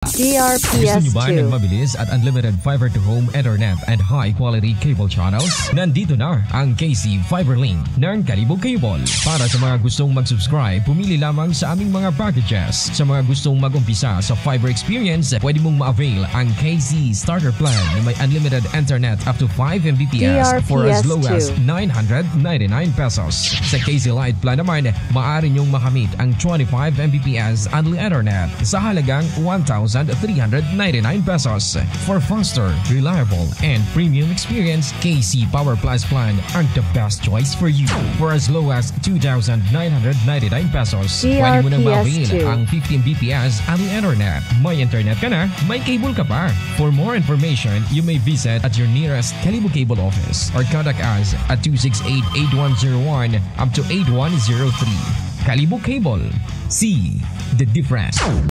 Gusto nyo ba ng DRPS2. mabilis at unlimited fiber to home internet and high quality cable channels? Nandito na ang KC Fiberlink ng Kalibog Cable. Para sa mga gustong mag-subscribe, pumili lamang sa aming mga packages. Sa mga gustong mag-umpisa sa fiber experience, pwede mong ma-avail ang KC Starter Plan na may unlimited internet up to 5 Mbps for as low as 999 pesos. Sa KC Lite Plan naman, maaari nyong makamit ang 25 Mbps unli internet sa halagang 1,399 pesos. For faster, reliable, and premium experience, KC Power Plus Plan are the best choice for you. For as low as 2,999 pesos, pwede mo nang DRPS2. ang 15 Mbps unli internet. May internet ka na, may cable ka pa. For more information, you may visit at your nearest Kalibo Cable office or contact us at 268-8101 up to 8103. Kalibo Cable. See the difference.